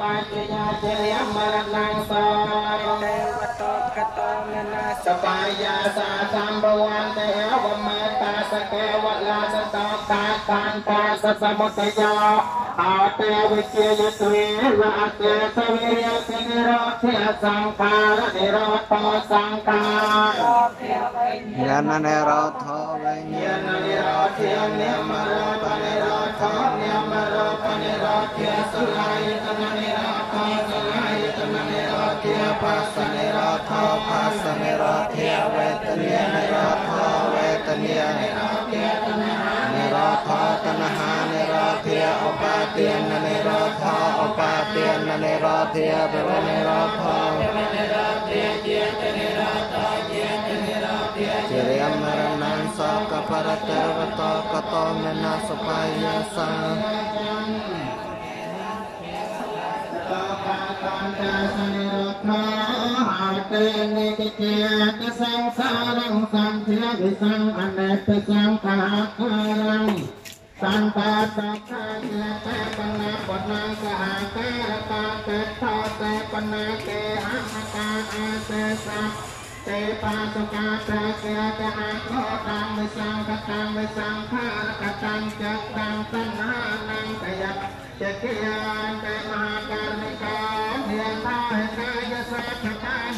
បាជយាជាយមរណងសោទេវតកតមនា សបាយាសាសម្បវន្ទេវមេតាសកេវលាសតោកាកានតាសសមុទយោអតេវិជាយទ្វេលាតេសវិរិយសិនិរោធិសង្ការនិរោធសង្ការញាណនេរោធវេញាយាននិរោធិនិមរោបនិរោធនិមរោបនិរោធិសលាយតននិរោធសលាយតននិរោ ធិបាសនិរោធថោផាសនេរោធិវេទនានេរោធវេទនានេរោធតនហានេរោធិឧបាទាននេរោធឧបាទាននេរោធិបវនេរោធជារិយមរណងសកបរតវតកតមនាសបាយាសាតកាតានតាសនិរោធអ តេនិកិជាកសង្សារំសន្ធាវិសង្អនេតសង្ខាការំសន្តាតកាយតេបណាបណាកហការតាតេថោតេបណាកេអមកាអតេសៈទេបាសុកាតេកេតអកោតាំវិសង្កតាំវិសង្ខារកតាំចក្តាំតណ្ហានំតយៈចកិយានទេ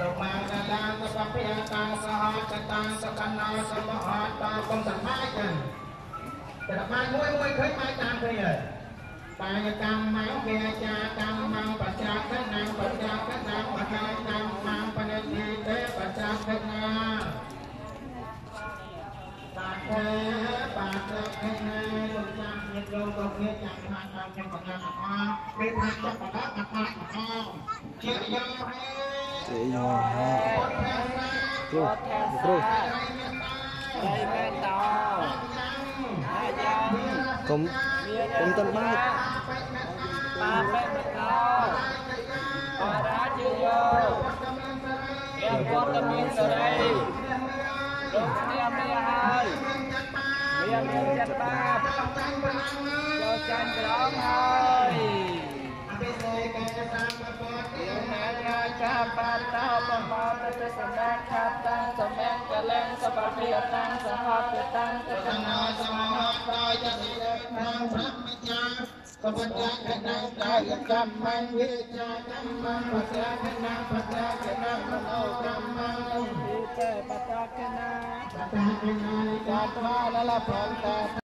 ទៅបានកដានទៅបភិយតាំងសហកតាំងសកណោសមហតតាកុំសមាយចឹងតែបានមួយមួយឃើញមកតាមឃើញហើយបាយកម្មមកវាចាកម្មមកបច្ចាកណាំបច្ចាកណាំបច្ចាកម្មមកបនិតិទេបច្ចាកណាតាទេបាតុខេណាលោកចាស់ញាតិលោកក៏គ្នាចាក់ខាងតាមក្នុងកណ្ដាលអស់ពេលថាចាប់បដាបដាអស់ជាយោហេ ទេយោហេគ្រូគ្រូកុំកុំតន់បាច់ ba bên bên đó bà đã chưa vô em con tâm yên rồi đây đúng em đi ơi miệng miệng chặt ba cho tranh cái đó thôi cha ba ta ba ma ta ta sa ma kha ta sa ma ka lang sa ba pi ta sa ha ta ta ta ta na sa ma ha ta ya ni le na sa ma cha កបតាកណាកាយកម្មងវិជាកម្មងបតាកណាបតាកណាមនោកម្មង Kita baca kena បតាកណានិកា Kata lala panta